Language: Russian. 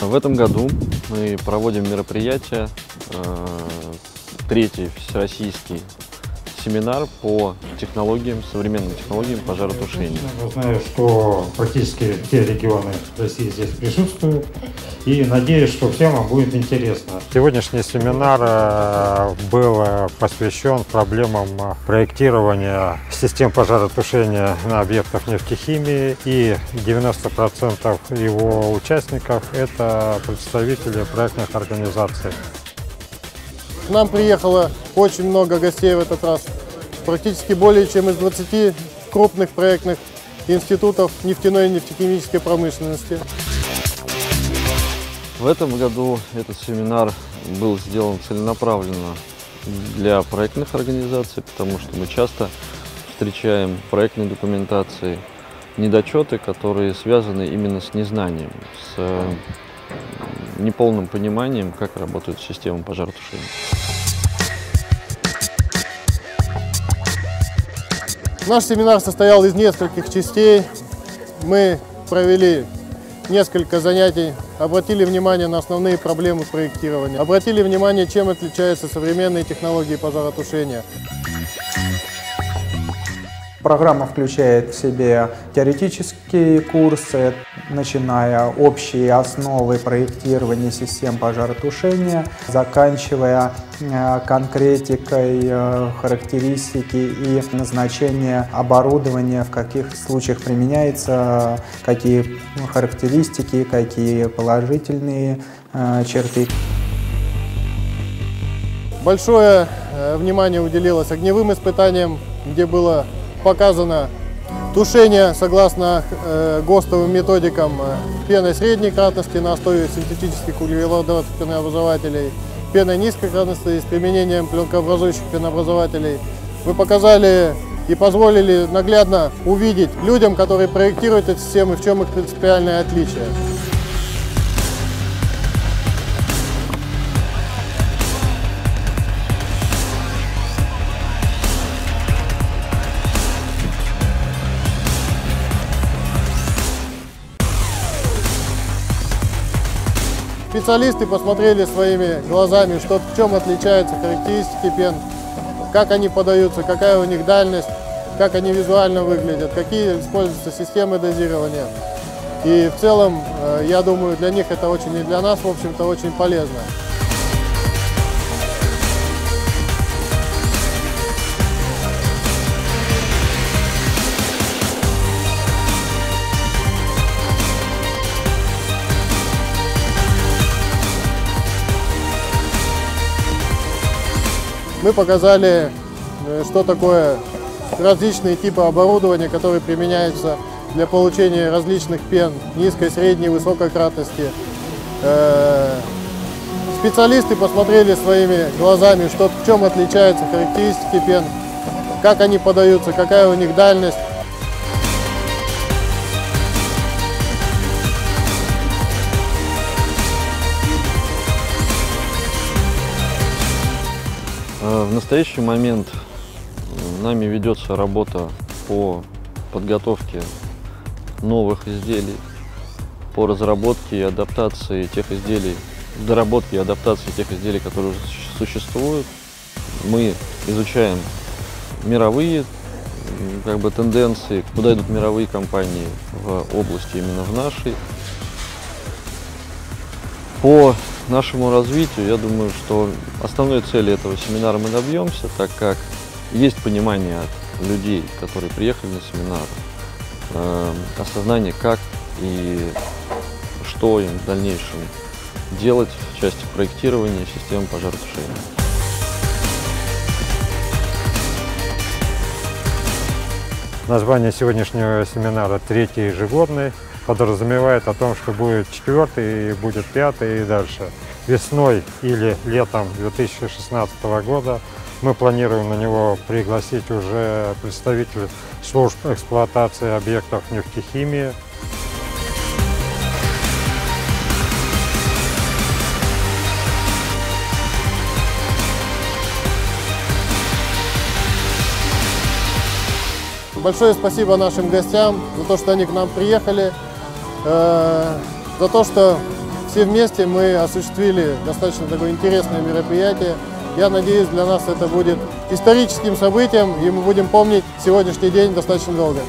В этом году мы проводим мероприятие, э, третий всероссийский семинар по технологиям, современным технологиям пожаротушения. Я знаю, что практически все регионы России здесь присутствуют, и надеюсь, что всем вам будет интересно. Сегодняшний семинар э, был посвящен проблемам проектирования систем пожаротушения на объектах нефтехимии, и 90% его участников – это представители проектных организаций. Нам приехало очень много гостей в этот раз. Практически более чем из 20 крупных проектных институтов нефтяной и нефтехимической промышленности. В этом году этот семинар был сделан целенаправленно для проектных организаций, потому что мы часто встречаем в проектной документации недочеты, которые связаны именно с незнанием, с неполным пониманием, как работает система пожаротушения. Наш семинар состоял из нескольких частей. Мы провели несколько занятий, обратили внимание на основные проблемы проектирования, обратили внимание, чем отличаются современные технологии пожаротушения. Программа включает в себе теоретические курсы, начиная общие основы проектирования систем пожаротушения, заканчивая э, конкретикой э, характеристики и назначения оборудования, в каких случаях применяется, какие характеристики, какие положительные э, черты. Большое внимание уделилось огневым испытаниям, где было показано тушение согласно э, ГОСТовым методикам э, пеной средней кратности на основе синтетических углеводородных пенообразователей, пеной низкой кратности с применением пленкообразующих пенообразователей. Мы показали и позволили наглядно увидеть людям, которые проектируют эти системы, в чем их принципиальное отличие. Специалисты посмотрели своими глазами, что, в чем отличаются характеристики пен, как они подаются, какая у них дальность, как они визуально выглядят, какие используются системы дозирования. И в целом, э, я думаю, для них это очень и для нас, в общем-то, очень полезно. Мы показали, э, что такое различные типы оборудования, которые применяются для получения различных пен низкой, средней, высокой кратности. Э, специалисты посмотрели своими глазами, что, в чем отличаются характеристики пен, как они подаются, какая у них дальность. Настоящий момент нами ведется работа по подготовке новых изделий, по разработке и адаптации тех изделий, доработке и адаптации тех изделий, которые уже существуют. Мы изучаем мировые как бы, тенденции, куда идут мировые компании в области именно в нашей. По нашему развитию, я думаю, что основной цели этого семинара мы добьемся, так как есть понимание от людей, которые приехали на семинар, э, осознание, как и что им в дальнейшем делать в части проектирования системы пожаротушения. Название сегодняшнего семинара «Третий ежегодный» подразумевает о том, что будет четвертый, будет пятый и дальше. Весной или летом 2016 года. Мы планируем на него пригласить уже представителей служб эксплуатации объектов нефтехимии, Большое спасибо нашим гостям за то, что они к нам приехали, э, за то, что все вместе мы осуществили достаточно такое интересное мероприятие. Я надеюсь, для нас это будет историческим событием, и мы будем помнить сегодняшний день достаточно долго.